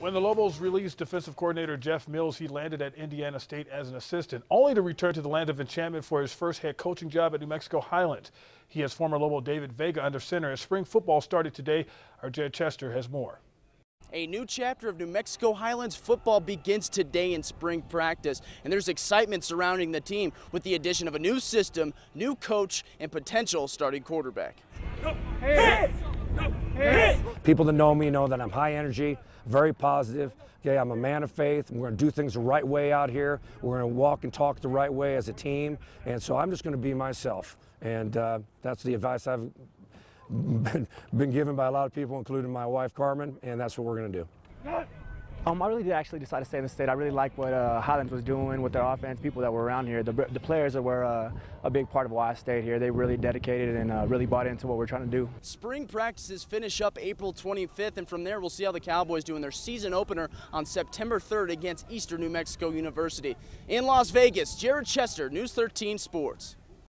When the Lobos released defensive coordinator Jeff Mills, he landed at Indiana State as an assistant, only to return to the land of enchantment for his first head coaching job at New Mexico Highlands. He has former Lobo David Vega under center as spring football started today. Our Jed Chester has more. A new chapter of New Mexico Highlands football begins today in spring practice, and there's excitement surrounding the team with the addition of a new system, new coach, and potential starting quarterback. Hey. People that know me know that I'm high energy, very positive. Okay, I'm a man of faith. We're going to do things the right way out here. We're going to walk and talk the right way as a team. And so I'm just going to be myself. And uh, that's the advice I've been, been given by a lot of people, including my wife Carmen. And that's what we're going to do. Um, I really did actually decide to stay in the state. I really like what uh, Highlands was doing with their offense, people that were around here. The, the players were uh, a big part of why I stayed here. They really dedicated and uh, really bought into what we're trying to do. Spring practices finish up April 25th, and from there we'll see how the Cowboys do in their season opener on September 3rd against Eastern New Mexico University. In Las Vegas, Jared Chester, News 13 Sports.